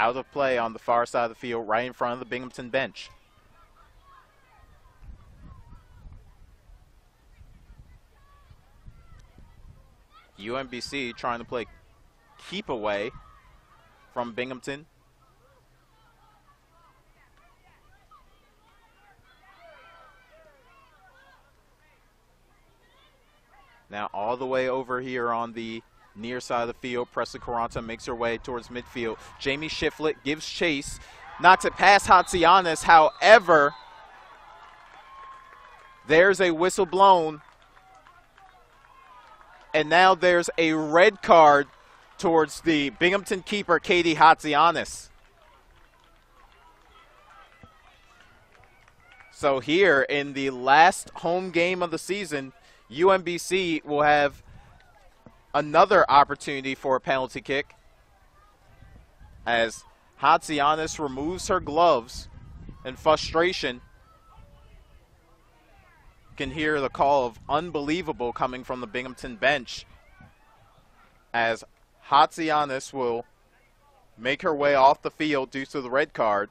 out of play on the far side of the field, right in front of the Binghamton bench. UMBC trying to play keep away from Binghamton. Now all the way over here on the near side of the field. Presley Caranta makes her way towards midfield. Jamie Shiflett gives chase. knocks it past Hatziyianis. However, there's a whistle blown. And now there's a red card towards the Binghamton keeper, Katie Hatziyianis. So here in the last home game of the season, UMBC will have another opportunity for a penalty kick as Hatziyianis removes her gloves in frustration. Can hear the call of unbelievable coming from the Binghamton bench as Hatziyianis will make her way off the field due to the red card.